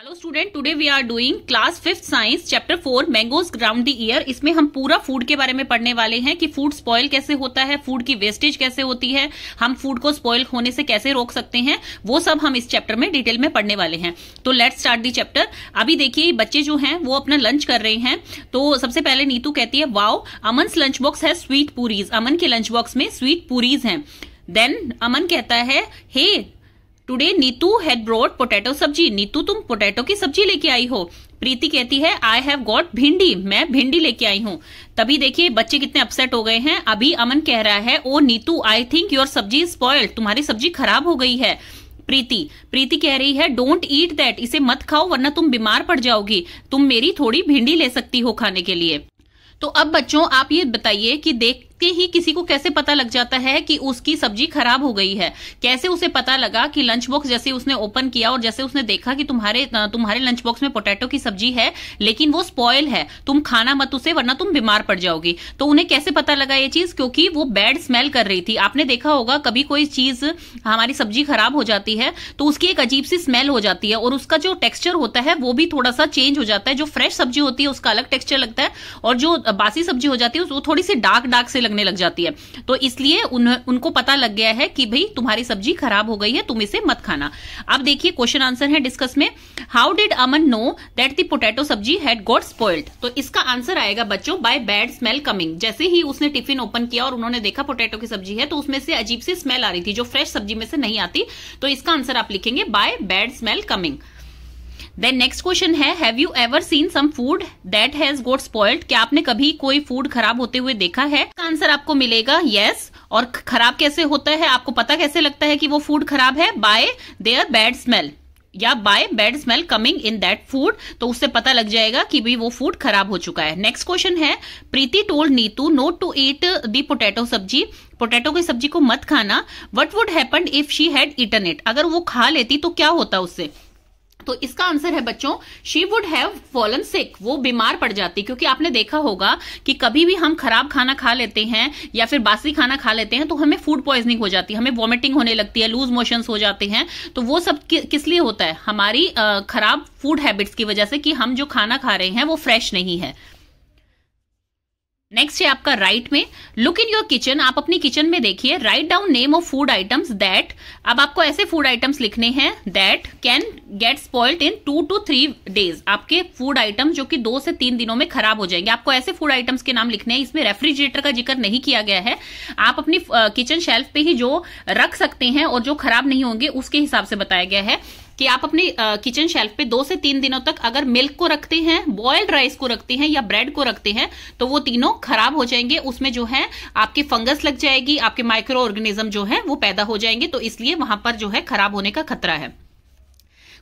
Hello student today we are doing class fifth science chapter four mangoes ground the year इसमें हम पूरा food के बारे में पढ़ने वाले हैं कि फ़ूड स्पॉयल कैसे होता है फ़ूड की वेस्टेज कैसे होती है, हम फ़ूड को स्पॉयल होने से कैसे रोक सकते हैं, वो सब हम इस चैप्टर में डिटेल में पढ़ने वाले हैं। तो लेट स्टार्ट दी चैप्टर अभी देखिए, बच्चे जो हैं, वो अपना लंच कर रहे हैं। तो सबसे पहले नीतू कहती है वाओ अमन लंच बॉक्स है स्वीट पूरीज अमन के लंच बॉक्स में स्वीट पूरीज हैं। देन अमन कहता है hey today Neetu had brought potato sabzi Neetu तुम पोटैटो की सब्ज़ी लेके आई हो? प्रीति कहती है आई हैव गॉट भिंडी मैं भिंडी लेके आई हूँ. तभी देखिए, बच्चे कितने अपसेट हो गए हैं। अभी अमन कह रहा है, ओ Neetu I think your sabzi spoiled तुम्हारी सब्ज़ी खराब हो गई है. प्रीति प्रीति कह रही है डोंट ईट दैट इसे मत खाओ, वरना तुम बीमार पड़ जाओगी। तुम मेरी थोड़ी भिंडी ले सकती हो खाने के लिए. तो अब बच्चों, आप ये बताइए कि देख देखते ही किसी को कैसे पता लग जाता है कि उसकी सब्ज़ी खराब हो गई है? कैसे उसे पता लगा कि लंच बॉक्स जैसे उसने ओपन किया और जैसे उसने देखा कि तुम्हारे तुम्हारे लंच बॉक्स में पोटैटो की सब्ज़ी है, लेकिन वो स्पॉयल है। तुम खाना मत उसे, वरना तुम बीमार पड़ जाओगी। तो उन्हें कैसे पता लगा ये चीज़? क्योंकि वो बैड स्मेल कर रही थी। आपने देखा होगा, कभी कोई चीज़, हमारी सब्ज़ी खराब हो जाती है तो उसकी एक अजीब सी स्मेल हो जाती है और उसका जो टेक्सचर होता है, वो भी थोड़ा सा चेंज हो जाता है। जो फ्रेश सब्ज़ी होती है, उसका अलग टेक्सचर लगता है और जो बासी सब्ज़ी हो जाती है वो थोड़ी सी डार्क डार्क से लगने लग जाती है। तो इसलिए उन, उनको पता लग गया है कि भाई तुम्हारी सब्ज़ी खराब हो गई है तुम इसे मत खाना। अब देखिए क्वेश्चन आंसर है डिस्कस में। How did Aman know that the potato sabzi had got spoiled तो इसका आंसर आएगा बच्चों बाय बैड स्मेल कमिंग जैसे ही उसने टिफ़िन ओपन किया और उन्होंने देखा पोटैटो की सब्ज़ी है तो उसमें से अजीब सी स्मेल आ रही थी जो फ्रेश सब्ज़ी में से नहीं आती। तो इसका आंसर आप लिखेंगे by bad smell coming then next question है have you ever seen some food that has got spoiled क्या आपने कभी कोई फ़ूड खराब होते हुए देखा है? आंसर आपको मिलेगा यस yes, और खराब कैसे होता है आपको पता कैसे लगता है कि वो फ़ूड खराब है? बाय देयर बैड स्मेल या by bad smell coming in that food तो उससे पता लग जाएगा कि भाई वो फ़ूड खराब हो चुका है। नेक्स्ट क्वेश्चन है Preeti told Neetu not to eat the potato sabzi. Potato की सब्ज़ी को मत खाना। What would happen if she had eaten it अगर वो खा लेती तो क्या होता उससे? तो इसका आंसर है बच्चों she would have fallen sick वो बीमार पड़ जाती क्योंकि आपने देखा होगा कि कभी भी हम खराब खाना खा लेते हैं या फिर बासी खाना खा लेते हैं तो हमें फ़ूड पॉइजनिंग हो जाती है हमें वॉमिटिंग होने लगती है लूज मोशंस हो जाते हैं। तो वो सब कि, किस लिए होता है? हमारी खराब फ़ूड हैबिट्स की वजह से कि हम जो खाना खा रहे हैं वो फ्रेश नहीं है। नेक्स्ट है आपका राइट में। लुक इन योर किचन आप अपनी किचन में देखिए। Write down name of food items that अब आपको ऐसे फ़ूड आइटम्स लिखने हैं that can get spoiled in two to three days आपके फ़ूड आइटम जो कि दो से तीन दिनों में खराब हो जाएँगे। आपको ऐसे फ़ूड आइटम्स के नाम लिखने हैं। इसमें रेफ्रिजरेटर का ज़िक्र नहीं किया गया है। आप अपनी किचन शेल्फ पे ही जो रख सकते हैं और जो खराब नहीं होंगे, उसके हिसाब से बताया गया है। कि आप अपने किचन शेल्फ पे दो से तीन दिनों तक अगर मिल्क को रखते हैं बॉयल्ड राइस को रखते हैं या ब्रेड को रखते हैं तो वो तीनों खराब हो जाएँगे। उसमें जो है, आपकी फंगस लग जाएगी, आपके माइक्रो ऑर्गेनिज्म जो है, वो पैदा हो जाएँगे। तो इसलिए वहाँ पर जो है खराब होने का खतरा है।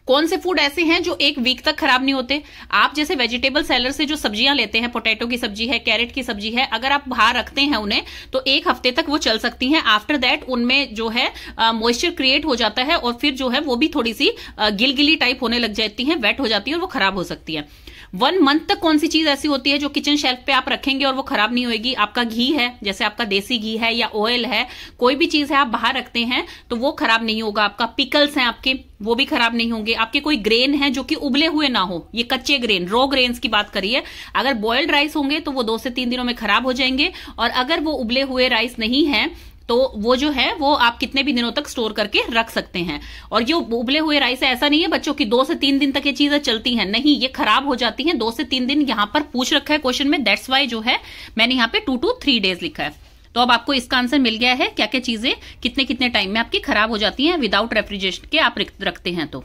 कौन से फ़ूड ऐसे हैं जो एक वीक तक खराब नहीं होते? आप जैसे वेजिटेबल सेलर से जो सब्ज़ियाँ लेते हैं पोटैटो की सब्ज़ी है कैरेट की सब्ज़ी है, अगर आप बाहर रखते हैं उन्हें तो एक हफ़्ते तक वो चल सकती हैं। आफ्टर दैट उनमें जो है मॉइस्चर क्रिएट हो जाता है और फिर जो है, वो भी थोड़ी सी गिलगिली टाइप होने लग जाती है वेट हो जाती है और वो खराब हो सकती है। वन मंथ तक कौन सी चीज़ ऐसी होती है जो किचन शेल्फ पे आप रखेंगे और वो खराब नहीं होगी आपका घी है, जैसे आपका देसी घी है या ऑयल है, कोई भी चीज़ है आप बाहर रखते हैं तो वो खराब नहीं होगा। आपका पिकल्स हैं आपके, वो भी खराब नहीं होंगे। आपके कोई ग्रेन है जो कि उबले हुए ना हो, ये कच्चे ग्रेन रो ग्रेन्स की बात करिए। अगर बॉयल्ड राइस होंगे तो वो दो से तीन दिनों में खराब हो जाएँगे और अगर वो उबले हुए राइस नहीं है तो वो जो है, वो आप कितने भी दिनों तक स्टोर करके रख सकते हैं। और ये उबले हुए राइस ऐसा नहीं है बच्चों की दो से तीन दिन तक ये चीज़ें चलती हैं। नहीं, ये खराब हो जाती हैं, दो से तीन दिन यहाँ पर पूछ रखा है क्वेश्चन में। दैट्स वाई जो है, मैंने यहाँ पे टू टू थ्री डेज़ लिखा है। तो अब आपको इसका आंसर मिल गया है क्या क्या चीज़ें कितने कितने टाइम में आपकी खराब हो जाती हैं विदाउट रेफ्रिजरेशन के आप रखते हैं तो।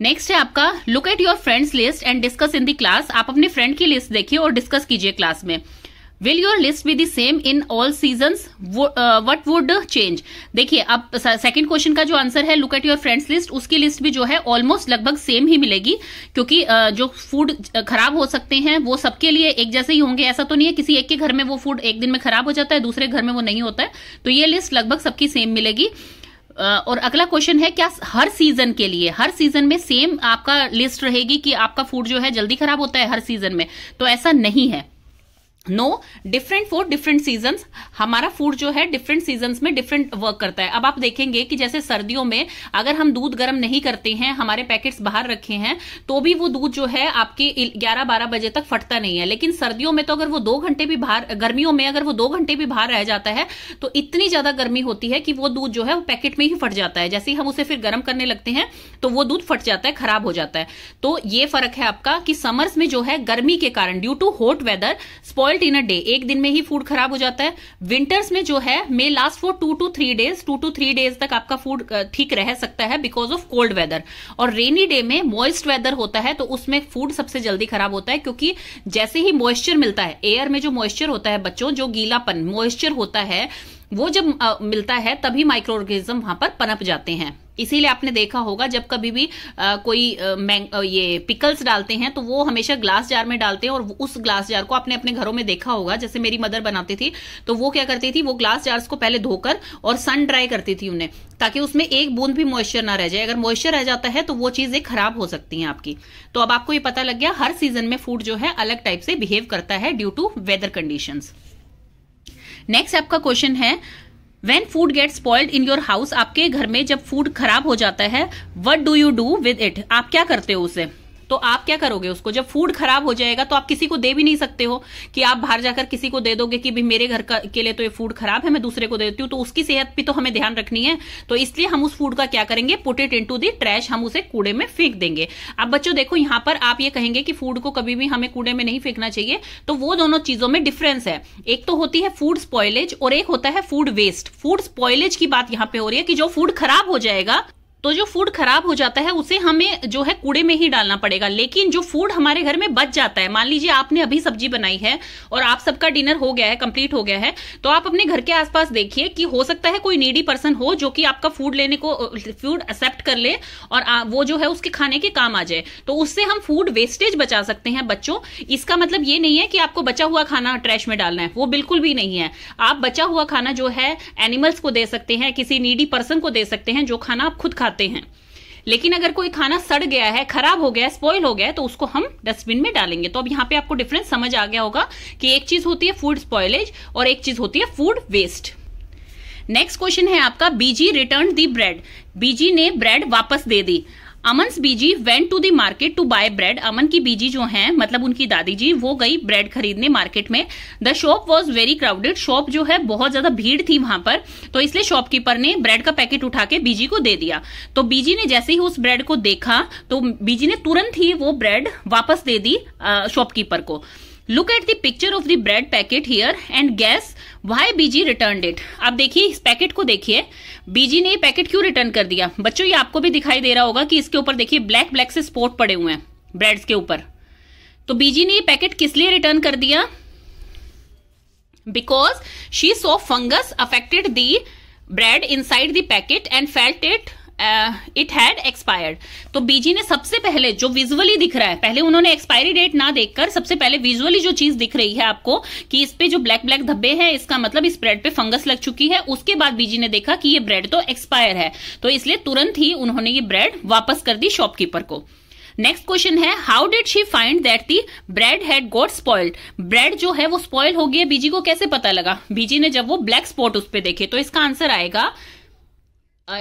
नेक्स्ट है आपका look at your friends list and discuss in the class आप अपने फ्रेंड की लिस्ट देखिए और डिस्कस कीजिए क्लास में। Will your list be the same in all season what would change देखिए अब सेकंड क्वेश्चन का जो आंसर है look at your friends list उसकी लिस्ट भी जो है ऑलमोस्ट लगभग सेम ही मिलेगी क्योंकि uh, जो फ़ूड खराब हो सकते हैं वो सबके लिए एक जैसे ही होंगे। ऐसा तो नहीं है किसी एक के घर में वो फ़ूड एक दिन में खराब हो जाता है दूसरे घर में वो नहीं होता है। तो ये लिस्ट लगभग सबकी सेम मिलेगी। Uh, और अगला क्वेश्चन है क्या हर सीज़न के लिए हर सीज़न में सेम आपका लिस्ट रहेगी कि आपका फ़ूड जो है जल्दी खराब होता है हर सीज़न में? तो ऐसा नहीं है। No different for different season हमारा फ़ूड जो है डिफरेंट सीज़न में डिफरेंट वर्क करता है। अब आप देखेंगे कि जैसे सर्दियों में अगर हम दूध गर्म नहीं करते हैं, हमारे पैकेट्स बाहर रखे हैं तो भी वो दूध जो है आपके 11 बारह बजे तक फटता नहीं है। लेकिन सर्दियों में तो अगर वो दो घंटे भी बाहर, गर्मियों में अगर वो दो घंटे भी बाहर रह जाता है तो इतनी ज़्यादा गर्मी होती है कि वो दूध जो है वो पैकेट में ही फट जाता है। जैसे ही हम उसे फिर गर्म करने लगते हैं तो वो दूध फट जाता है, खराब हो जाता है। तो ये फ़र्क है आपका कि समर्स में जो है गर्मी के कारण due to hot weather spoiled in a day एक दिन में ही फ़ूड खराब हो जाता है। विंटर्स में जो है may last for two to three days two to three days तक आपका फ़ूड ठीक रह सकता है बिकॉज़ ऑफ़ कोल्ड वेदर और रेनी डे में मॉइस्ट वेदर होता है तो उसमें फ़ूड सबसे जल्दी खराब होता है क्योंकि जैसे ही मॉइस्चर मिलता है एयर में जो मॉइस्चर होता है बच्चों जो गीलापन मॉइस्चर होता है वो जब आ, मिलता है तभी माइक्रो ऑर्गेनिज्म वहाँ पर पनप जाते हैं। इसीलिए आपने देखा होगा जब कभी भी आ, कोई आ, आ, ये पिकल्स डालते हैं तो वो हमेशा ग्लास जार में डालते हैं और उस ग्लास जार को आपने अपने घरों में देखा होगा जैसे मेरी मदर बनाती थी तो वो क्या करती थी वो ग्लास जार्स को पहले धोकर और सन ड्राई करती थी उन्हें ताकि उसमें एक बूंद भी मॉइस्चर ना रह जाए। अगर मॉइस्चर रह जाता है तो वो चीज़ें खराब हो सकती हैं आपकी। तो अब आपको ये पता लग गया हर सीज़न में फ़ूड जो है अलग टाइप से बिहेव करता है due to weather conditions next आपका क्वेश्चन है when food get spoiled in your house आपके घर में जब फ़ूड खराब हो जाता है what do you do with it आप क्या करते हो उसे? तो आप क्या करोगे उसको? जब फ़ूड खराब हो जाएगा तो आप किसी को दे भी नहीं सकते हो कि आप बाहर जाकर किसी को दे दोगे कि भाई मेरे घर का के लिए तो ये फ़ूड खराब है, मैं दूसरे को दे देती हूँ तो उसकी सेहत भी तो हमें ध्यान रखनी है। तो इसलिए हम उस फ़ूड का क्या करेंगे? Put it into the trash हम उसे कूड़े में फेंक देंगे। अब बच्चों, देखो, यहाँ पर आप ये कहेंगे कि फ़ूड को कभी भी हमें कूड़े में नहीं फेंकना चाहिए तो वो दोनों चीज़ों में डिफरेंस है। एक तो होती है फ़ूड स्पॉयलेज और एक होता है फ़ूड वेस्ट फ़ूड स्पॉयलेज की बात यहाँ पे हो रही है कि जो फ़ूड खराब हो जाएगा तो जो फ़ूड खराब हो जाता है, उसे हमें जो है कूड़े में ही डालना पड़ेगा। लेकिन जो फ़ूड हमारे घर में बच जाता है, मान लीजिए आपने अभी सब्ज़ी बनाई है और आप सबका डिनर हो गया है कंप्लीट हो गया है तो आप अपने घर के आसपास देखिए कि हो सकता है कोई नीडी पर्सन हो जो कि आपका फ़ूड लेने को फ़ूड एक्सेप्ट कर ले और वो जो है उसके खाने के काम आ जाए। तो उससे हम फ़ूड वेस्टेज बचा सकते हैं बच्चों। इसका मतलब ये नहीं है कि आपको बचा हुआ खाना ट्रैश में डालना है, वो बिल्कुल भी नहीं है। आप बचा हुआ खाना जो है एनिमल्स को दे सकते हैं, किसी नीडी पर्सन को दे सकते हैं, जो खाना आप खुद खाते हैं। लेकिन अगर कोई खाना सड़ गया है, खराब हो गया है स्पॉइल हो गया है तो उसको हम डस्टबिन में डालेंगे। तो अब यहाँ पे आपको डिफरेंस समझ आ गया होगा कि एक चीज़ होती है फ़ूड स्पॉयलेज और एक चीज़ होती है फ़ूड वेस्ट नेक्स्ट क्वेश्चन है आपका बीजी रिटर्न दी ब्रेड बीजी ने ब्रेड वापस दे दी। Aman Biji went to the market to buy bread Aman की बीजी जो हैं मतलब उनकी दादी जी, वो गई ब्रेड खरीदने मार्केट में. The shop was very crowded shop जो है, बहुत ज़्यादा भीड़ थी वहाँ पर. तो इसलिए शॉपकीपर ने ब्रेड का पैकेट उठा के बीजी को दे दिया. तो बीजी ने जैसे ही उस ब्रेड को देखा तो बीजी ने तुरंत ही वो ब्रेड वापस दे दी शॉपकीपर को. Look at the picture of the bread packet here and guess why Biji return it अब देखिए, इस पैकेट को देखिए. बीजी ने पैकेट क्यों रिटर्न कर दिया? बच्चों, ये आपको भी दिखाई दे रहा होगा कि इसके ऊपर देखिए ब्लैक ब्लैक से स्पॉट पड़े हुए हैं ब्रेड्स के ऊपर। तो बीजी ने ये पैकेट किस लिए रिटर्न कर दिया? Because she saw fungus affected the bread inside packet and felt it it had expired तो बीजी ने सबसे पहले जो विजुअली दिख रहा है, पहले उन्होंने एक्सपायरी डेट ना देखकर सबसे पहले विजुअली जो चीज़ दिख रही है आपको कि इस पे जो ब्लैक ब्लैक धब्बे हैं, इसका मतलब इस ब्रेड पे फंगस लग चुकी है। उसके बाद बीजी ने देखा कि ये ब्रेड तो एक्सपायर है। तो इसलिए तुरंत ही उन्होंने ये ब्रेड वापस कर दी शॉपकीपर को। नेक्स्ट क्वेश्चन है how did she find that the bread had got spoiled bread जो है वो स्पॉइल हो गया बीजी को कैसे पता लगा? बीजी ने जब वो ब्लैक स्पॉट उस पर देखे तो इसका आंसर आएगा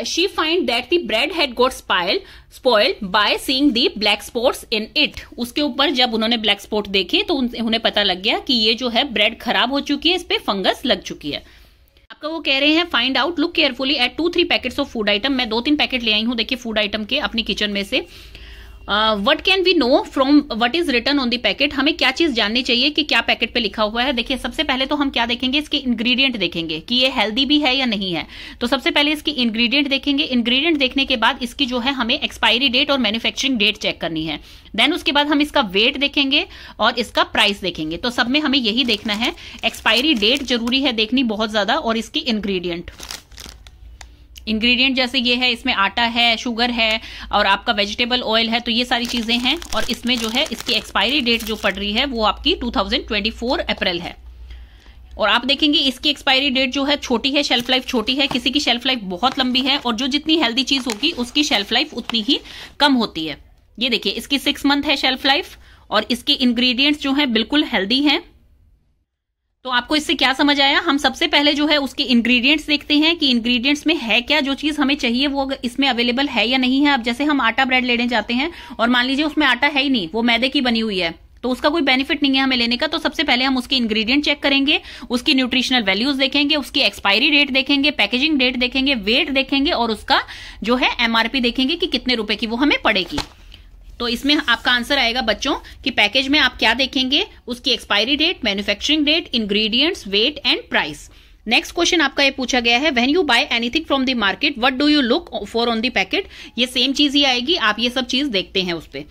she find that the bread had got spoil spoil by seeing the black spots in it उसके ऊपर जब उन्होंने ब्लैक स्पॉट देखे तो उन्हें पता लग गया कि ये जो है ब्रेड खराब हो चुकी है, इस पे फंगस लग चुकी है। आपका वो कह रहे हैं find out look carefully at two three packets of food item मैं दो, तीन पैकेट ले आई हूँ, देखिए फ़ूड आइटम के अपनी किचन में से। What can we know from what is written on the packet हमें क्या चीज़ जाननी चाहिए कि क्या पैकेट पे लिखा हुआ है? देखिए, सबसे पहले तो हम क्या देखेंगे? इसके इंग्रेडिएंट देखेंगे कि ये हेल्दी भी है या नहीं है। तो सबसे पहले इसकी इंग्रेडिएंट देखेंगे। इंग्रेडिएंट देखने के बाद इसकी जो है हमें एक्सपायरी डेट और मैन्युफैक्चरिंग डेट चेक करनी है। देन उसके बाद हम इसका वेट देखेंगे और इसका प्राइस देखेंगे। तो सब में हमें यही देखना है। एक्सपायरी डेट ज़रूरी है देखनी बहुत ज़्यादा और इसकी इंग्रेडिएंट इंग्रेडिएंट जैसे ये है, इसमें आटा है शुगर है और आपका वेजिटेबल ऑयल है तो ये सारी चीज़ें हैं और इसमें जो है, इसकी एक्सपायरी डेट जो पड़ रही है, वो आपकी 2024 अप्रैल है। और आप देखेंगे, इसकी एक्सपायरी डेट जो है, छोटी है शेल्फ लाइफ छोटी है, किसी की शेल्फ लाइफ बहुत लंबी है और जो जितनी हेल्दी चीज़ होगी, उसकी शेल्फ लाइफ उतनी ही कम होती है। ये देखिए, इसकी सिक्स मंथ है शेल्फ लाइफ और इसके इंग्रेडिएंट्स जो है, बिल्कुल हेल्दी हैं। तो आपको इससे क्या समझ आया? हम सबसे पहले जो है उसके इंग्रेडिएंट्स देखते हैं कि इंग्रेडिएंट्स में है क्या, जो चीज़ हमें चाहिए, वो इसमें अवेलेबल है या नहीं है। अब जैसे हम आटा ब्रेड लेने जाते हैं और मान लीजिए उसमें आटा है ही नहीं, वो मैदे की बनी हुई है तो उसका कोई बेनिफिट नहीं है हमें लेने का। तो सबसे पहले हम उसके इंग्रेडिएंट चेक करेंगे, उसकी न्यूट्रिशनल वैल्यूज़ देखेंगे, उसकी एक्सपायरी डेट देखेंगे पैकेजिंग डेट देखेंगे वेट देखेंगे और उसका जो है एमआरपी देखेंगे कि कितने रुपए की वो हमें पड़ेगी। तो इसमें आपका आंसर आएगा, बच्चों, कि पैकेज में आप क्या देखेंगे? उसकी expiry date manufacturing date ingredients weight and price next question आपका ये पूछा गया है when you buy anything from the market what do you look for on the packet ये सेम चीज़ ही आएगी, आप ये सब चीज़ देखते हैं उस पर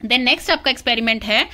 देन नेक्स्ट आपका एक्सपेरिमेंट है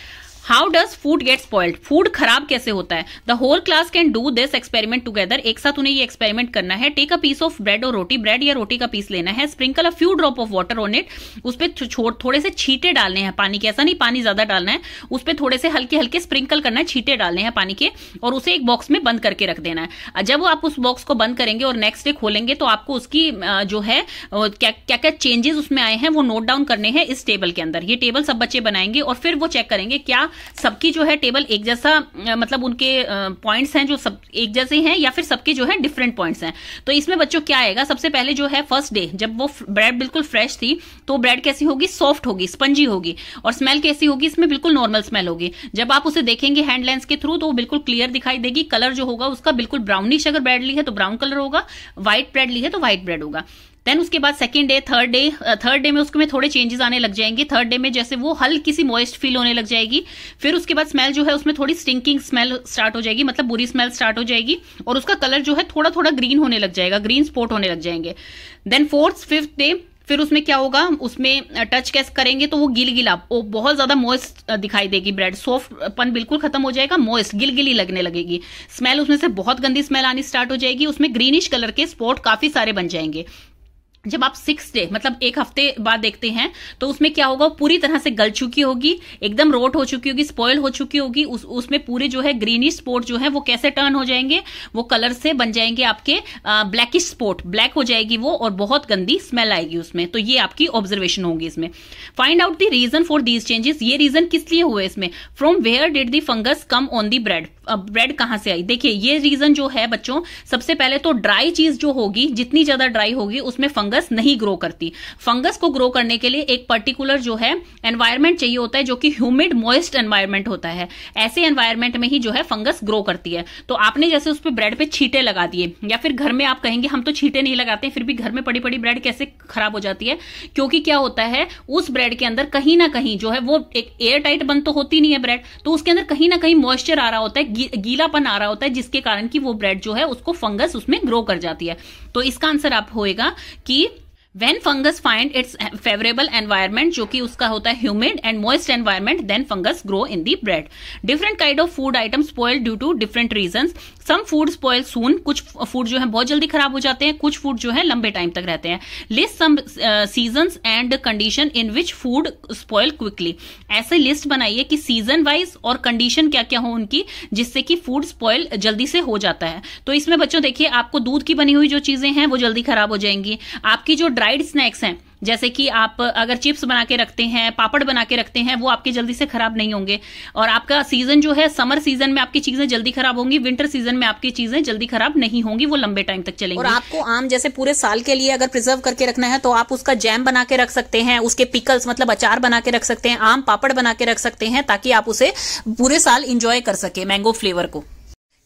how does food get spoiled food खराब कैसे होता है? The whole class can do this experiment together एक साथ उन्हें ये एक्सपेरिमेंट करना है. Take a piece of bread और रोटी ब्रेड या रोटी का पीस लेना है. Sprinkle a few drop of water on it उस पर थोड़े से छीटे डालने हैं पानी के. ऐसा नहीं पानी ज़्यादा डालना है. उस पर थोड़े से हल्के हल्के स्प्रिंकल करना है. छीटे डालने हैं पानी के. और उसे एक बॉक्स में बंद करके रख देना है. जब आप उस बॉक्स को बंद करेंगे और नेक्स्ट डे खोलेंगे तो आपको उसकी जो है क्या क्या क्या चेंजेस उसमें आए हैं, वो नोट डाउन करने हैं इस टेबल के अंदर. ये टेबल सब बच्चे बनाएँगे और फिर वो चेक करेंगे क्या सबकी जो है टेबल एक जैसा मतलब उनके पॉइंट्स हैं जो सब एक जैसे हैं या फिर सबके जो है डिफरेंट पॉइंट्स हैं। तो इसमें बच्चों क्या आएगा? सबसे पहले जो है फ़र्स्ट डे जब वो ब्रेड बिल्कुल फ्रेश थी तो ब्रेड कैसी होगी? सॉफ्ट होगी स्पंजी होगी और स्मेल कैसी होगी? इसमें बिल्कुल नॉर्मल स्मेल होगी। जब आप उसे देखेंगे हैंड लेंस के थ्रू तो वो बिल्कुल क्लियर दिखाई देगी। कलर जो होगा उसका बिल्कुल ब्राउनिश अगर ब्रेड ली है तो ब्राउन कलर होगा। व्हाइट ब्रेड ली है तो व्हाइट ब्रेड होगा। देन उसके बाद second day third day third day में उसके में थोड़े चेंजेस आने लग जाएँगे। थर्ड डे में जैसे वो हल्की सी मॉइस्ट फील होने लग जाएगी। फिर उसके बाद स्मेल जो है उसमें थोड़ी स्टिंकिंग स्मेल स्टार्ट हो जाएगी मतलब बुरी स्मेल स्टार्ट हो जाएगी और उसका कलर जो है थोड़ा थोड़ा ग्रीन होने लग जाएगा ग्रीन स्पॉट होने लग जाएँगे। देन फोर्थ फिफ्थ डे फिर उसमें क्या होगा? उसमें टच कैस करेंगे तो वो गिल गिला वो बहुत ज़्यादा मॉइस्ट दिखाई देगी ब्रेड सॉफ्ट पन बिल्कुल खत्म हो जाएगा मॉइस्ट गिल गिली लगने लगेगी। स्मेल उसमें से बहुत गंदी स्मेल आनी स्टार्ट हो जाएगी। उसमें ग्रीनिश कलर के स्पॉट काफ़ी सारे बन जाएँगे। जब आप सिक्स डे मतलब एक हफ़्ते बाद देखते हैं तो उसमें क्या होगा? पूरी तरह से गल चुकी होगी, एकदम रोट हो चुकी होगी स्पॉयल हो चुकी होगी, उस, उसमें पूरे जो है ग्रीनिश स्पोर्ट जो है, वो कैसे टर्न हो जाएँगे? वो कलर से बन जाएँगे आपके ब्लैकिश स्पोर्ट ब्लैक हो जाएगी वो और बहुत गंदी स्मेल आएगी उसमें। तो ये आपकी ऑब्जर्वेशन होगी इसमें। Find out the reason for these changes ये रीजन किस लिए हुए इसमें? From where did the fungus come on the bread bread कहाँ से आई? देखिए, ये रीजन जो है बच्चों, सबसे पहले तो ड्राई चीज़ जो होगी, जितनी ज़्यादा ड्राई होगी, उसमें फंगस नहीं ग्रो करती। फंगस को ग्रो करने के लिए एक पर्टिकुलर जो है एनवायरमेंट चाहिए होता है, जो कि ह्यूमिड मॉइस्ट एनवायरमेंट होता है। ऐसे एनवायरमेंट में ही जो है फंगस ग्रो करती है। तो आपने जैसे उस पर ब्रेड पे छीटे लगा दिए, या फिर घर में आप कहेंगे, हम तो छीटे नहीं लगाते फिर भी घर में पड़ी पड़ी ब्रेड कैसे खराब हो जाती है? क्योंकि क्या होता है, उस ब्रेड के अंदर कहीं ना कहीं जो है, वो एक एयर टाइट बंद तो होती नहीं है ब्रेड तो उसके अंदर कहीं ना कहीं मॉइस्चर आ रहा होता है गीलापन आ रहा होता है, जिसके कारण कि वो ब्रेड जो है, उसको फंगस उसमें ग्रो कर जाती है। तो इसका आंसर आप होएगा कि when fungus find its favourable environment जो कि उसका होता है humid and moist environment then fungus grow in the bread different kind of food item spoil due to different reason some food spoil soon कुछ food जो है बहुत जल्दी खराब हो जाते हैं। कुछ फ़ूड जो है लंबे टाइम तक रहते हैं। List some season and condition in which food spoil quickly ऐसे लिस्ट बनाइए कि सीज़न वाइज और कंडीशन क्या क्या हो उनकी, जिससे कि फ़ूड स्पॉयल जल्दी से हो जाता है। तो इसमें बच्चों देखिए, आपको दूध की बनी हुई जो चीज़ें हैं, वो जल्दी खराब हो जाएँगी। आपकी जो ड्राइड स्नैक्स हैं। जैसे कि आप अगर चिप्स बना के रखते हैं, पापड़ बना के रखते हैं, वो आपके जल्दी से खराब नहीं होंगे। और आपका सीज़न जो है समर सीज़न में आपकी चीज़ें जल्दी खराब होंगी विंटर सीज़न में आपकी चीज़ें जल्दी खराब नहीं होंगी, वो लंबे टाइम तक चलेंगी। और आपको आम जैसे पूरे साल के लिए अगर प्रिजर्व करके रखना है तो आप उसका जैम बना के रख सकते हैं, उसके पिकल्स मतलब अचार बना के रख सकते हैं, आम, पापड़ बना के रख सकते हैं, ताकि आप उसे पूरे साल इंजॉय कर सके मैंगो फ्लेवर को।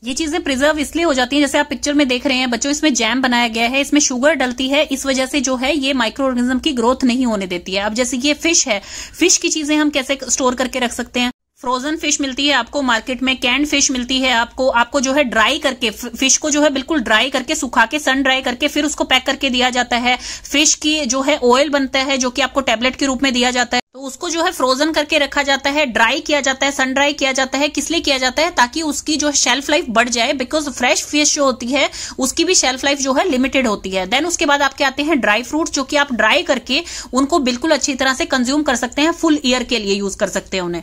ये चीज़ें प्रिजर्व इसलिए हो जाती हैं, जैसे आप पिक्चर में देख रहे हैं, बच्चों, इसमें जैम बनाया गया है, इसमें शुगर डलती है, इस वजह से जो है ये माइक्रो ऑर्गेनिज्म की ग्रोथ नहीं होने देती है। अब जैसे ये फ़िश है फ़िश की चीज़ें हम कैसे स्टोर करके रख सकते हैं? फ्रोजन फ़िश मिलती है आपको मार्केट में कैंड फ़िश मिलती है आपको आपको जो है ड्राई करके फ़िश को जो है बिल्कुल ड्राई करके, सुखा के सन ड्राई करके, फिर उसको पैक करके दिया जाता है। फ़िश की जो है ऑयल बनता है, जो कि आपको टेबलेट के रूप में दिया जाता है। तो उसको जो है फ्रोजन करके रखा जाता है ड्राई किया जाता है सन ड्राई किया जाता है। किस लिए किया जाता है? ताकि उसकी जो शेल्फ लाइफ बढ़ जाए बिकॉज़ फ्रेश फ़िश जो होती है, उसकी भी शेल्फ लाइफ जो है लिमिटेड होती है। देन उसके बाद आपके आते हैं ड्राई फ्रूट जो कि आप ड्राई करके उनको बिल्कुल अच्छी तरह से कंज्यूम कर सकते हैं फुल ईयर के लिए यूज़ कर सकते हैं उन्हें।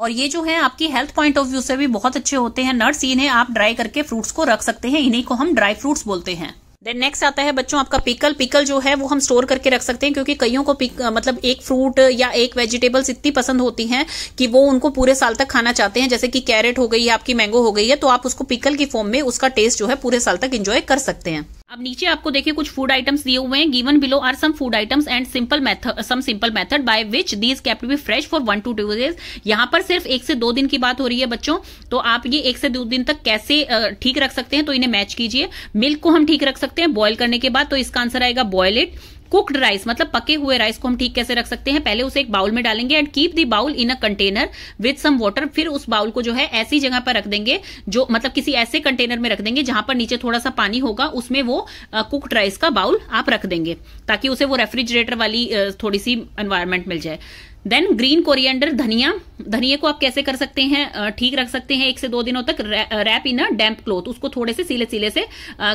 और ये जो है आपकी हेल्थ पॉइंट ऑफ़ व्यू से भी बहुत अच्छे होते हैं नट्स इन्हें आप ड्राई करके फ्रूट्स को रख सकते हैं इन्हीं को हम ड्राई फ्रूट्स बोलते हैं। देन नेक्स्ट आता है बच्चों आपका पिकल पिकल जो है वो हम स्टोर करके रख सकते हैं क्योंकि कईयों को पिक, मतलब एक फ्रूट या एक वेजिटेबल्स इतनी पसंद होती हैं कि वो उनको पूरे साल तक खाना चाहते हैं जैसे कि कैरेट हो गई है आपकी मैंगो हो गई है तो आप उसको पिकल की फॉर्म में उसका टेस्ट जो है पूरे साल तक इंजॉय कर सकते हैं। अब नीचे आपको देखिए कुछ फ़ूड आइटम्स दिए हुए हैं। Given below are some food items and simple method some simple method by which these can be fresh for one to two days यहाँ पर सिर्फ़ एक से दो दिन की बात हो रही है बच्चों। तो आप ये एक से दो दिन तक कैसे ठीक रख सकते हैं? तो इन्हें मैच कीजिए। मिल्क को हम ठीक रख सकते हैं बॉयल करने के बाद। तो इसका आंसर आएगा बॉयल इट कुक्ड राइस मतलब पके हुए राइस को हम ठीक कैसे रख सकते हैं? पहले उसे एक बाउल में डालेंगे and keep the bowl in a container with some water फिर उस बाउल को जो है ऐसी जगह पर रख देंगे, जो मतलब किसी ऐसे कंटेनर में रख देंगे, जहाँ पर नीचे थोड़ा सा पानी होगा, उसमें वो कुक्ड राइस का बाउल आप रख देंगे, ताकि उसे वो रेफ्रिजरेटर वाली थोड़ी सी एनवायरमेंट मिल जाए। देन ग्रीन कोरिएंडर धनिया धनिया को आप कैसे कर सकते हैं? ठीक रख सकते हैं एक से दो दिनों तक wrap in a damp cloth उसको थोड़े से सीले सीले से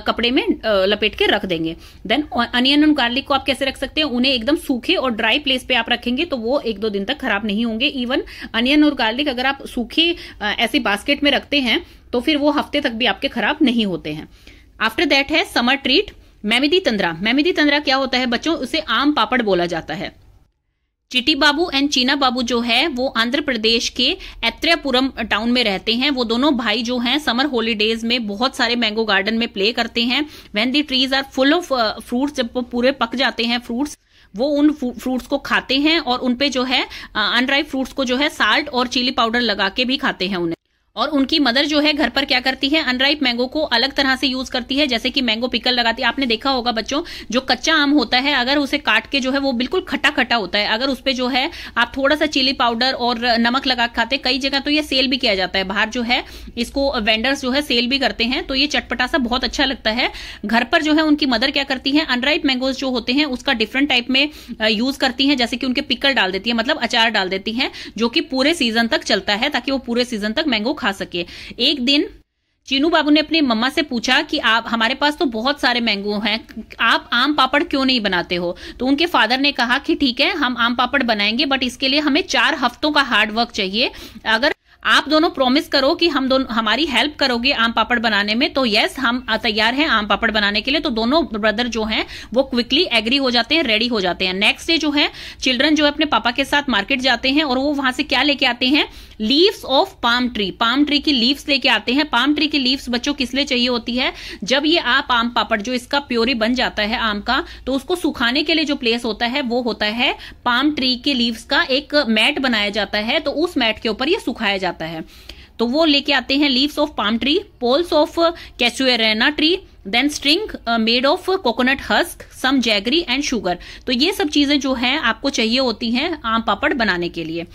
कपड़े में लपेट के रख देंगे। देन अनियन और गार्लिक को आप कैसे रख सकते हैं? उन्हें एकदम सूखे और ड्राई प्लेस पे आप रखेंगे तो वो एक दो दिन तक खराब नहीं होंगे। इवन अनियन और गार्लिक अगर आप सूखे ऐसे बास्केट में रखते हैं तो फिर वो हफ़्ते तक भी आपके खराब नहीं होते हैं। आफ्टर दैट है समर ट्रीट मैमिदी तंद्रा। मैमिदी तंद्रा क्या होता है? बच्चों, उसे आम पापड़ बोला जाता है। चिटी बाबू एंड चीना बाबू जो है वो आंध्र प्रदेश के एत्रपुरम टाउन में रहते हैं। वो दोनों भाई जो हैं समर हॉलीडेज में बहुत सारे मैंगो गार्डन में प्ले करते हैं। When the trees are full of fruits जब वो पूरे पक जाते हैं फ्रूट्स वो उन फ्रूट्स को खाते हैं और उनपे जो है अनड्राइड uh, फ्रूट्स को जो है साल्ट और चिली पाउडर लगा के भी खाते हैं उन्हें। और उनकी मदर जो है घर पर क्या करती है? अनराइप मैंगो को अलग तरह से यूज़ करती है, जैसे कि मैंगो पिकल लगाती है। आपने देखा होगा बच्चों, जो कच्चा आम होता है, अगर उसे काट के जो है वो बिल्कुल खट्टा खट्टा होता है। अगर उस पर जो है आप थोड़ा सा चिली पाउडर और नमक लगा खाते कई जगह तो ये सेल भी किया जाता है। बाहर जो है इसको वेंडर्स जो है सेल भी करते हैं तो ये चटपटा सा बहुत अच्छा लगता है। घर पर जो है उनकी मदर क्या करती है? अनराइप मैंगोज जो होते हैं, उसका डिफरेंट टाइप में यूज़ करती है, जैसे कि उनके पिकल डाल देती है मतलब अचार डाल देती है, जो कि पूरे सीज़न तक चलता है, ताकि वो पूरे सीज़न तक मैंगो खा सके। एक दिन चीनू बाबू ने अपनी मम्मा से पूछा कि आप, हमारे पास तो बहुत सारे मैंगो हैं, आप आम पापड़ क्यों नहीं बनाते हो? तो उनके फादर ने कहा कि ठीक है, हम आम पापड़ बनाएँगे बट इसके लिए हमें चार हफ्तों का हार्ड वर्क चाहिए। अगर आप दोनों प्रॉमिस करो कि हम दोनों, हमारी हेल्प करोगे आम पापड़ बनाने में तो यस हम तैयार हैं आम पापड़ बनाने के लिए तो दोनों ब्रदर जो हैं, वो क्विकली एग्री हो जाते हैं रेडी हो जाते हैं। नेक्स्ट डे जो है चिल्ड्रन जो है अपने पापा के साथ मार्केट जाते हैं और वो वहाँ से क्या लेके आते हैं? Leaves of palm tree palm tree की लीव्स लेके आते हैं। पाम ट्री की लीव्स बच्चों किस लिए चाहिए होती है? जब ये आप आम पापड़, जो इसका प्योरी बन जाता है आम का तो उसको सुखाने के लिए जो प्लेस होता है, वो होता है पाम ट्री के लीव्स का एक मैट बनाया जाता है तो उस मैट के ऊपर ये सुखाया जाता है। तो वो लेके आते हैं leaves of palm tree poles of casuarina tree then string made of coconut husk some jaggery and sugar तो ये सब चीज़ें जो है, आपको चाहिए होती हैं आम पापड़ बनाने के लिए।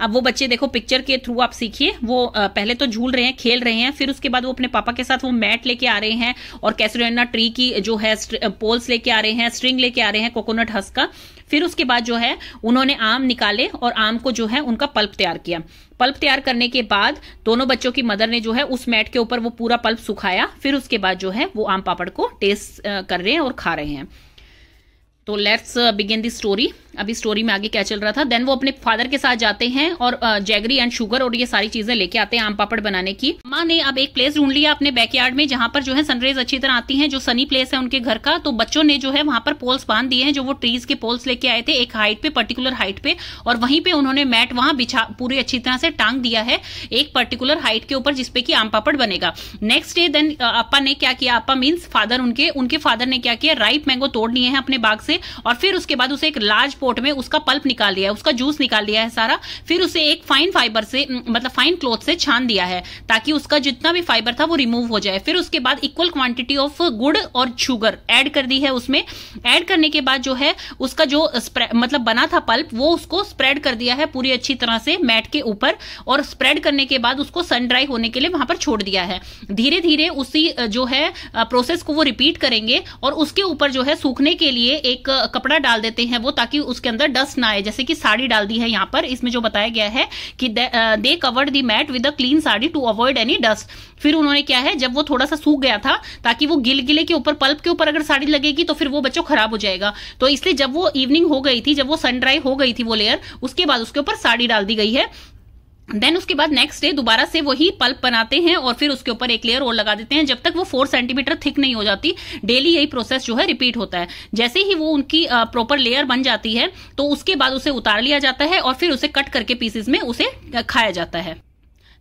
अब वो बच्चे देखो पिक्चर के थ्रू आप सीखिए। वो पहले तो झूल रहे हैं, खेल रहे हैं, फिर उसके बाद वो अपने पापा के साथ वो मैट लेके आ रहे हैं और कैसरेना ट्री की जो है पोल्स लेके आ रहे हैं स्ट्रिंग लेके आ रहे हैं कोकोनट हस्क का। फिर उसके बाद जो है, उन्होंने आम निकाले और आम को जो है, उनका पल्प तैयार किया। पल्प तैयार करने के बाद दोनों बच्चों की मदर ने जो है, उस मैट के ऊपर वो पूरा पल्प सुखाया। फिर उसके बाद जो है, वो आम पापड़ को टेस्ट कर रहे हैं और खा रहे हैं। तो लेट्स बिगिन दी स्टोरी अभी स्टोरी में आगे क्या चल रहा था? देन वो अपने फादर के साथ जाते हैं और जैगरी एंड शुगर और ये सारी चीज़ें लेके आते हैं आम पापड़ बनाने की। माँ ने अब एक प्लेस ढूंढ लिया अपने बैकयार्ड में, जहाँ पर जो है सनरेज अच्छी तरह आती है, जो सनी प्लेस है उनके घर का। तो बच्चों ने जो है वहाँ पर पोल्स बाँध दिए हैं, जो वो ट्रीज के पोल्स लेके आए थे, एक हाइट पे पर्टिकुलर हाइट पे। और वहीं पे उन्होंने मैट वहाँ बिछा, पूरी अच्छी तरह से टांग दिया है एक पर्टिकुलर हाइट के ऊपर, जिसपे की आम पापड़ बनेगा। नेक्स्ट डे देन अपा ने क्या किया? अपा मीन्स फादर उनके उनके फादर ने क्या किया? राइप मैंगो तोड़ लिए हैं अपने बाग से। और फिर उसके बाद उसे एक लार्ज पोर्ट में उसका पल्प निकाल लिया है, उसका जूस निकाल लिया है सारा। फिर उसे एक फाइन फाइबर से मतलब फाइन क्लोथ से छान दिया है, ताकि उसका जितना भी फाइबर था वो रिमूव हो जाए। फिर उसके बाद इक्वल क्वांटिटी ऑफ़ गुड़ और शुगर ऐड कर दी है उसमें। ऐड करने के बाद जो है, उसका जो मतलब बना था पल्प वो उसको स्प्रेड कर दिया है पूरी अच्छी तरह से मैट के ऊपर, और स्प्रेड करने के बाद उसको सन ड्राई होने के लिए वहाँ पर छोड़ दिया है। धीरे धीरे उसी, जो है प्रोसेस को वो रिपीट करेंगे, और उसके ऊपर जो है, सूखने के लिए एक कपड़ा डाल देते हैं वो ताकि उसके अंदर डस्ट ना आए। जैसे कि साड़ी डाल दी है यहाँ पर। इसमें जो बताया गया है कि they covered the mat with a clean sari to avoid any dust फिर उन्होंने क्या है, जब वो थोड़ा सा सूख गया था, ताकि वो गिल गिले के ऊपर, पल्प के ऊपर अगर साड़ी लगेगी तो फिर वो बच्चों खराब हो जाएगा। तो इसलिए जब वो इवनिंग हो गई थी, जब वो सन ड्राई हो गई थी वो लेयर उसके बाद उसके ऊपर साड़ी डाल दी गई है। देन उसके बाद नेक्स्ट डे दोबारा से वही पल्प बनाते हैं और फिर उसके ऊपर एक लेयर और लगा देते हैं। जब तक वो फोर सेंटीमीटर थिक नहीं हो जाती डेली यही प्रोसेस जो है रिपीट होता है। जैसे ही वो उनकी प्रॉपर लेयर बन जाती है तो उसके बाद उसे उतार लिया जाता है और फिर उसे कट करके पीसेस में उसे खाया जाता है।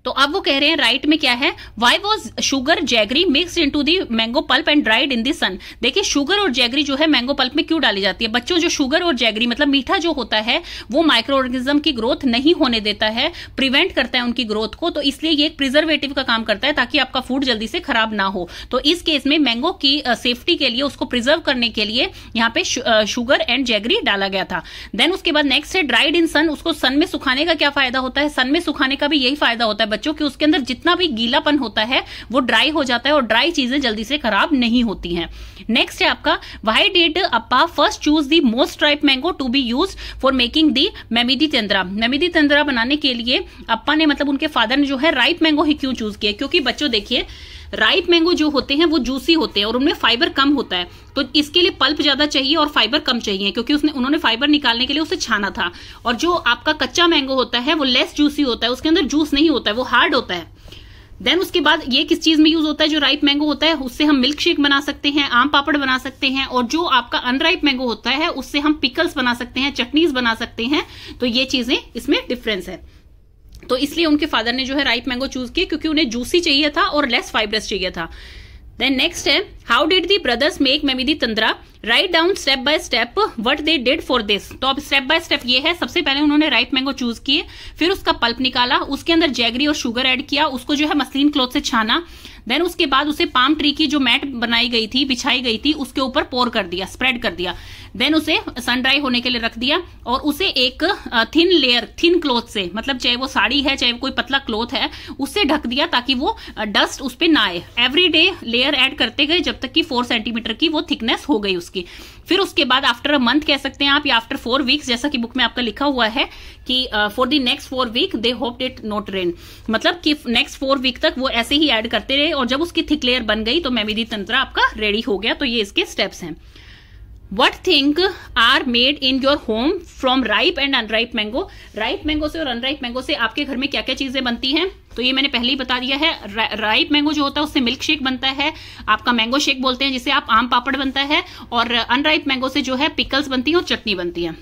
तो अब वो कह रहे हैं राइट में क्या है? Why was sugar jaggery mixed in to the mango pulp and dried in the sun देखिए शुगर और जैगरी जो है मैंगो पल्प में क्यों डाली जाती है? बच्चों, जो शुगर और जैगरी मतलब मीठा जो होता है, वो माइक्रो ऑर्गेनिज्म की ग्रोथ नहीं होने देता है प्रिवेंट करता है उनकी ग्रोथ को तो इसलिए ये एक प्रिजर्वेटिव का काम करता है ताकि आपका फ़ूड जल्दी से खराब ना हो। तो इस केस में मैंगो की सेफ्टी के लिए, उसको प्रिजर्व करने के लिए यहाँ पे शुगर एंड जैगरी डाला गया था। देन उसके बाद नेक्स्ट है ड्राइड इन सन उसको सन में सुखाने का क्या फ़ायदा होता है? सन में सुखाने का भी यही फ़ायदा होता है बच्चों की उसके अंदर जितना भी गीलापन होता है, वो ड्राई हो जाता है और ड्राई चीज़ें जल्दी से खराब नहीं होती हैं। नेक्स्ट है आपका why did Appa first choose the most ripe mango to be use for making the Mamidi Tandra Mamidi Tandra बनाने के लिए अपा ने मतलब उनके फादर ने जो है राइप मैंगो ही क्यों चूज़ किया? क्योंकि बच्चों देखिए राइप मैंगो जो होते हैं, वो जूसी होते हैं और उनमें फाइबर कम होता है। तो इसके लिए पल्प ज़्यादा चाहिए और फाइबर कम चाहिए, क्योंकि उसने, उन्होंने फाइबर निकालने के लिए उसे छाना था। और जो आपका कच्चा मैंगो होता है, वो लेस जूसी होता है, उसके अंदर जूस नहीं होता है, वो हार्ड होता है। देन उसके बाद ये किस चीज़ में यूज़ होता है, जो राइप मैंगो होता है, उससे हम मिल्क शेक बना सकते हैं, आम पापड़ बना सकते हैं, और जो आपका अनराइप मैंगो होता है, उससे हम पिकल्स बना सकते हैं चटनीज बना सकते हैं। तो ये चीज़ें इसमें डिफरेंस है। तो इसलिए उनके फादर ने जो है राइप मैंगो चूज़ किया क्योंकि उन्हें जूसी चाहिए था और लेस फाइब्रस चाहिए था। देन नेक्स्ट है how did the brothers make Mamidi Tandra write down step by step what they did for this तो अब स्टेप बाय स्टेप ये है, सबसे पहले उन्होंने राइट मैंगो चूज़ किए, फिर उसका पल्प निकाला, उसके अंदर जैगरी और शुगर एड किया, उसको जो है मसलिन क्लोथ से छाना। देन उसके बाद उसे पाम ट्री की जो मैट बनाई गई थी, बिछाई गई थी, उसके ऊपर पोर कर दिया स्प्रेड कर दिया। देन उसे सन ड्राई होने के लिए रख दिया और उसे एक थिन लेयर थिन क्लोथ से मतलब चाहे वो साड़ी है, चाहे कोई पतला क्लोथ है, उससे ढक दिया ताकि वो डस्ट उस पर ना आए। एवरी डे लेयर एड करते गए, जब तक कि फोर सेंटीमीटर की वो थिकनेस हो गई उसकी। फिर उसके बाद आफ्टर अ मंथ कह सकते हैं आप, या आफ्टर फोर वीक्स जैसा कि बुक में आपका लिखा हुआ है कि for the next four week they hope it not rain मतलब कि नेक्स्ट फोर वीक तक वो ऐसे ही ऐड करते रहे और जब उसकी थिक लेयर बन गई तो मेमिदी तंत्र आपका रेडी हो गया तो ये इसके स्टेप्स हैं। What things are made in your home from ripe and unripe mango ripe mango से और अनराइप मैंगो से आपके घर में क्या क्या चीज़ें बनती हैं? तो ये मैंने पहले ही बता दिया है राइप मैंगो जो होता है उससे मिल्क शेक बनता है। आपका मैंगो शेक बोलते हैं जिसे आप आम पापड़ बनता है और अनराइप मैंगो से जो है पिकल्स बनती है और चटनी बनती है।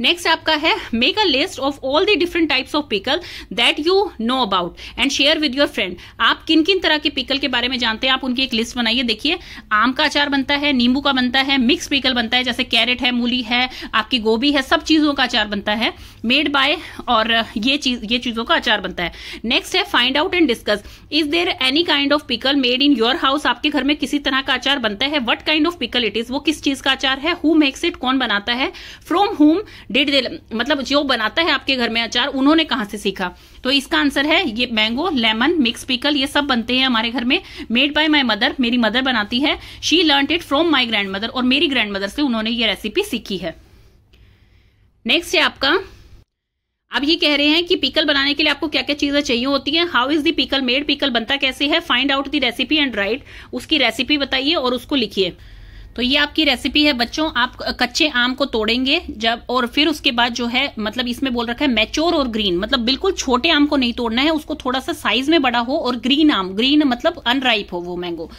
नेक्स्ट आपका है make a list of all the different types of pickle that you know about and share with your friend आप किन किन तरह के पिकल के बारे में जानते हैं, आप उनकी एक लिस्ट बनाइए। देखिए, आम का अचार बनता है, नींबू का बनता है मिक्स पिकल बनता है, जैसे कैरेट है, मूली है, आपकी गोभी है, सब चीज़ों का अचार बनता है मेड बाय और ये चीज़, ये चीज़ों का अचार बनता है। नेक्स्ट है find out and discuss is there any kind of pickle made in your house आपके घर में किसी तरह का अचार बनता है? What kind of pickle it is वो किस चीज़ का अचार है? हु मेक्स इट कौन बनाता है? फ्रॉम हुम दे मतलब जो बनाता है आपके घर में अचार, उन्होंने कहाँ से सीखा? तो इसका आंसर है, ये मैंगो लेमन मिक्स पिकल ये सब बनते हैं हमारे घर में। मेड बाय माई मदर मेरी मदर बनाती है। She learn it from my grandmother और मेरी ग्रैंड मदर से उन्होंने ये रेसिपी सीखी है। नेक्स्ट है आपका। अब ये कह रहे हैं कि पिकल बनाने के लिए आपको क्या क्या चीज़ें चाहिए होती है? How is the pickle made pickle बनता कैसे है? Find out the recipe and write उसकी रेसिपी बताइए और उसको लिखिए। तो ये आपकी रेसिपी है। बच्चों, आप कच्चे आम को तोड़ेंगे जब, और फिर उसके बाद जो है मतलब इसमें बोल रखा है मैच्योर और ग्रीन मतलब बिल्कुल छोटे आम को नहीं तोड़ना है, उसको थोड़ा सा साइज़ में बड़ा हो और ग्रीन आम ग्रीन मतलब अनराइप हो वो मैंगो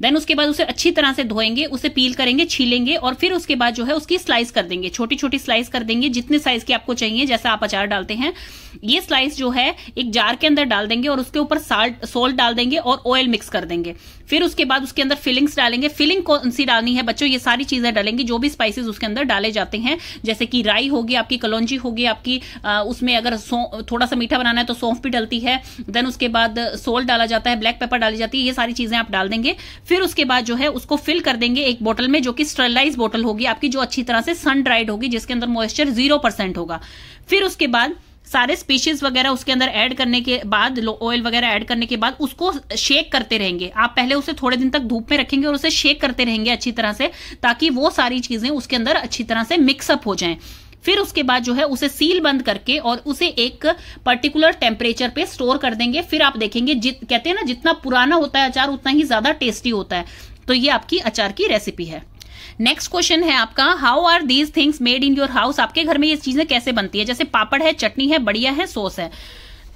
देन उसके बाद उसे अच्छी तरह से धोएँगे उसे पील करेंगे छीलेंगे और फिर उसके बाद जो है उसकी स्लाइस कर देंगे। छोटी छोटी स्लाइस कर देंगे जितने साइज़ की आपको चाहिए जैसा आप अचार डालते हैं। ये स्लाइस जो है एक जार के अंदर डाल देंगे और उसके ऊपर साल्ट सोल्ट डाल देंगे और ऑयल मिक्स कर देंगे। फिर उसके बाद उसके अंदर फिलिंग्स डालेंगे। फिलिंग कौन सी डालनी है बच्चों? ये सारी चीज़ें डालेंगे जो भी स्पाइसेस उसके अंदर डाले जाते हैं। जैसे कि राई होगी आपकी कलौजी होगी आपकी आ, उसमें अगर थोड़ा सा मीठा बनाना है तो सौंफ भी डलती है। देन उसके बाद सोल्ट डाला जाता है ब्लैक पेपर डाली जाती है ये सारी चीज़ें आप डाल देंगे। फिर उसके बाद जो है उसको फिल कर देंगे एक बोतल में, जो कि स्टरलाइज बोतल होगी, आपकी जो अच्छी तरह से सन ड्राइड होगी, जिसके अंदर मॉइस्चर ज़ीरो परसेंट होगा। फिर उसके बाद सारे स्पीशीज वगैरह उसके अंदर ऐड करने के बाद ऑयल वगैरह ऐड करने के बाद उसको शेक करते रहेंगे। आप पहले उसे थोड़े दिन तक धूप में रखेंगे और उसे शेक करते रहेंगे अच्छी तरह से, ताकि वो सारी चीज़ें उसके अंदर अच्छी तरह से मिक्सअप हो जाएँ। फिर उसके बाद जो है उसे सील बंद करके और उसे एक पर्टिकुलर टेम्परेचर पे स्टोर कर देंगे। फिर आप देखेंगे जित, कहते हैं ना, जितना पुराना होता है अचार, उतना ही ज़्यादा टेस्टी होता है। तो ये आपकी अचार की रेसिपी है। नेक्स्ट क्वेश्चन है आपका how are these things made in your house आपके घर में ये चीज़ें कैसे बनती है? जैसे पापड़ है, चटनी है, बढ़िया है सॉस है।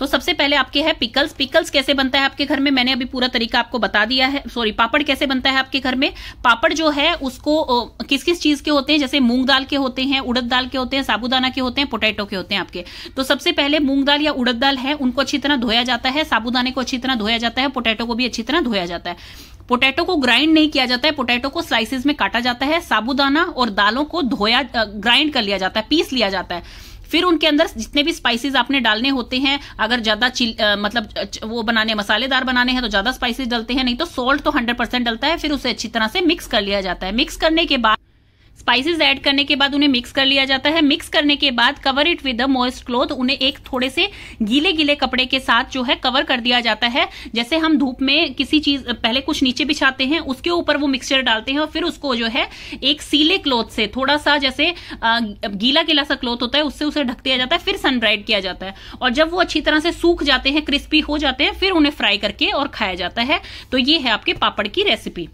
तो सबसे पहले आपके है पिकल्स पिकल्स कैसे बनता है आपके घर में? मैंने अभी पूरा तरीका आपको बता दिया है। सॉरी पापड़ कैसे बनता है आपके घर में? पापड़ जो है, उसको किस किस चीज़ के होते हैं? जैसे मूंग दाल के होते हैं, उड़द दाल के होते हैं, साबुदाना के होते हैं पोटैटो के होते हैं आपके। तो सबसे पहले मूंग दाल या उड़द दाल है, उनको अच्छी तरह धोया जाता है। साबुदाने को अच्छी तरह धोया जाता है पोटैटो को भी अच्छी तरह धोया जाता है। पोटैटो को ग्राइंड नहीं किया जाता है पोटैटो को स्लाइसिस में काटा जाता है। साबुदाना और दालों को धोया ग्राइंड कर लिया जाता है, पीस लिया जाता है। फिर उनके अंदर जितने भी स्पाइसेस आपने डालने होते हैं, अगर ज़्यादा मतलब वो बनाने, मसालेदार बनाने हैं तो ज़्यादा स्पाइसेस डलते हैं, नहीं तो सोल्ट तो हंड्रेड डलता है, फिर उसे अच्छी तरह से मिक्स कर लिया जाता है। मिक्स करने के बाद स्पाइसेस ऐड करने के बाद उन्हें मिक्स कर लिया जाता है। मिक्स करने के बाद cover it with moist cloth उन्हें एक थोड़े से गीले गीले कपड़े के साथ जो है कवर कर दिया जाता है। जैसे हम धूप में किसी चीज़, पहले कुछ नीचे बिछाते हैं, उसके ऊपर वो मिक्सचर डालते हैं और फिर उसको जो है एक सीले क्लोथ से, थोड़ा सा जैसे गीला गीला सा क्लोथ होता है, उससे उसे ढक दिया जाता है, फिर सन ड्राइड किया जाता है। और जब वो अच्छी तरह से सूख जाते हैं क्रिस्पी हो जाते हैं, फिर उन्हें फ्राई करके और खाया जाता है। तो ये है आपके पापड़ की रेसिपी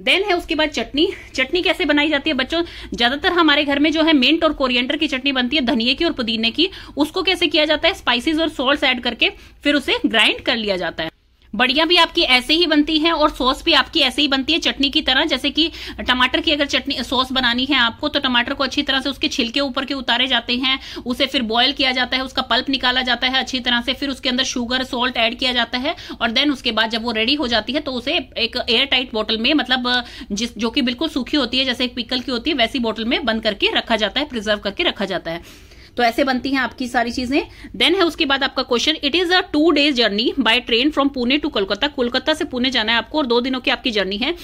देन है उसके बाद चटनी। चटनी कैसे बनाई जाती है? बच्चों, ज़्यादातर हमारे घर में जो है मिंट और कोरिएंडर की चटनी बनती है धनिया की और पुदीने की। उसको कैसे किया जाता है? स्पाइसेस और सॉल्ट ऐड करके, फिर उसे ग्राइंड कर लिया जाता है। बढ़िया भी आपकी ऐसे ही बनती है और सॉस भी आपकी ऐसे ही बनती है चटनी की तरह, जैसे कि टमाटर की अगर चटनी, सॉस बनानी है आपको तो टमाटर को अच्छी तरह से उसके छिलके ऊपर के उतारे जाते हैं, उसे फिर बॉयल किया जाता है, उसका पल्प निकाला जाता है अच्छी तरह से, फिर उसके अंदर शुगर सॉल्ट ऐड किया जाता है और देन उसके बाद जब वो रेडी हो जाती है तो उसे एक एयर टाइट बोटल में मतलब जिस, जो कि बिल्कुल सूखी होती है, जैसे एक पिकल की होती है, वैसी बोटल में बंद करके रखा जाता है प्रिजर्व करके रखा जाता है। तो ऐसे बनती हैं आपकी सारी चीज़ें। देन है उसके बाद आपका question it is a two days journey by train from Pune to Kolkata Kolkata से पुणे जाना है आपको और दो दिनों की आपकी जर्नी है।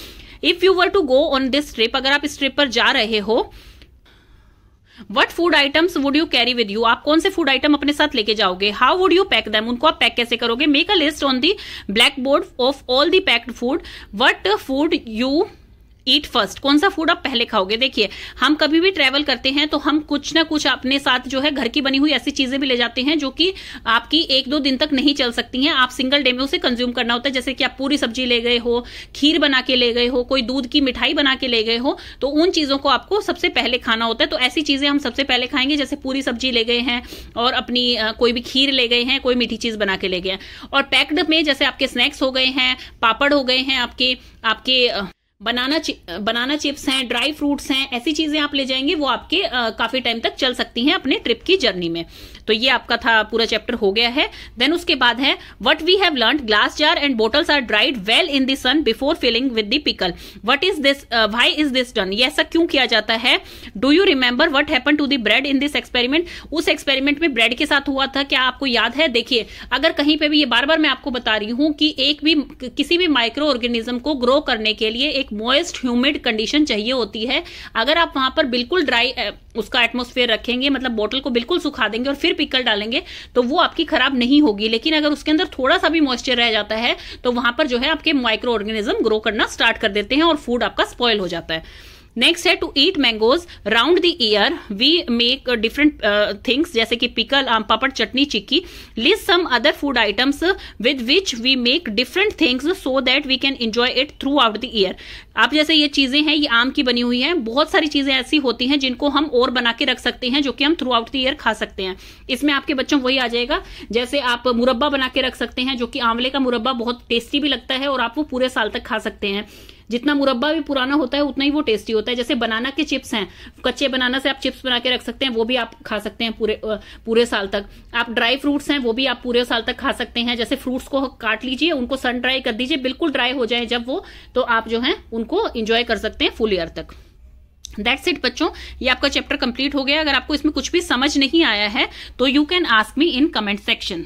If you were to go on this trip अगर आप इस ट्रिप पर जा रहे हो what food items would you carry with you आप कौन से फ़ूड आइटम अपने साथ लेके जाओगे? How would you pack them उनको आप पैक कैसे करोगे? Make a list on the black board of all the packed food what food you eat first कौन सा फ़ूड आप पहले खाओगे? देखिए, हम कभी भी ट्रेवल करते हैं तो हम कुछ ना कुछ अपने साथ जो है घर की बनी हुई ऐसी चीज़ें भी ले जाते हैं जो कि आपकी एक दो दिन तक नहीं चल सकती हैं। आप सिंगल डे में उसे कंज्यूम करना होता है। जैसे कि आप पूरी सब्ज़ी ले गए हो, खीर बना के ले गए हो, कोई दूध की मिठाई बना के ले गए हो तो उन चीज़ों को आपको सबसे पहले खाना होता है। तो ऐसी चीज़ें हम सबसे पहले खाएँगे। जैसे पूरी सब्ज़ी ले गए हैं और अपनी कोई भी खीर ले गए हैं, कोई मीठी चीज़ बना के ले गए हैं। और पैक्ड में जैसे आपके स्नैक्स हो गए हैं, पापड़ हो गए हैं, आपके आपके बनाना चि, बनाना चिप्स हैं ड्राई फ्रूट्स हैं ऐसी चीज़ें आप ले जाएँगे वो आपके आ, काफ़ी टाइम तक चल सकती हैं अपने ट्रिप की जर्नी में। तो ये आपका था, पूरा चैप्टर हो गया है। देन उसके बाद है what we have learn glass jar and bottles are dried well in the sun before filling with the pickle what is this why is this done ये ऐसा क्यों किया जाता है? Do you remember what happen to the bread in this experiment उस experiment में bread के साथ हुआ था, क्या आपको याद है? देखिए, अगर कहीं पे भी ये बार बार मैं आपको बता रही हूँ कि एक भी किसी भी माइक्रो ऑर्गेनिज्म को ग्रो करने के लिए एक मॉइस्ट ह्यूमिड कंडीशन चाहिए होती है। अगर आप वहाँ पर बिल्कुल ड्राई उसका एटमोस्फेयर रखेंगे मतलब बोतल को बिल्कुल सुखा देंगे और फिर पिकल डालेंगे तो वो आपकी खराब नहीं होगी। लेकिन अगर उसके अंदर थोड़ा सा भी मॉइस्चर रह जाता है तो वहाँ पर जो है आपके माइक्रो ऑर्गेनिज्म ग्रो करना स्टार्ट कर देते हैं और फ़ूड आपका स्पॉयल हो जाता है। नेक्स्ट है to eat mangoes round the year we make different things जैसे कि पिकल आम papad, chutney, chikki. List some other food items with which we make different things so that we can enjoy it throughout the year आप जैसे ये चीज़ें हैं, ये आम की बनी हुई है, बहुत सारी चीज़ें ऐसी होती हैं जिनको हम और बना के रख सकते हैं, जो कि हम थ्रू आउट द ईयर खा सकते हैं। इसमें आपके बच्चों वही आ जाएगा। जैसे आप मुरब्बा बना के रख सकते हैं, जो कि आंवले का मुरब्बा बहुत टेस्टी भी लगता है और आप वो पूरे साल तक खा सकते हैं। जितना मुरब्बा भी पुराना होता है, उतना ही वो टेस्टी होता है। जैसे बनाना के चिप्स हैं, कच्चे बनाना से आप चिप्स बना के रख सकते हैं, वो भी आप खा सकते हैं पूरे पूरे साल तक। आप ड्राई फ्रूट्स हैं, वो भी आप पूरे साल तक खा सकते हैं। जैसे फ्रूट्स को काट लीजिए, उनको सन ड्राई कर दीजिए, बिल्कुल ड्राई हो जाए जब वो तो आप जो है, उनको इंजॉय कर सकते हैं फुल ईयर तक। दैट्स इट बच्चों। ये आपका चैप्टर कंप्लीट हो गया। अगर आपको इसमें कुछ भी समझ नहीं आया है तो you can ask me in comment section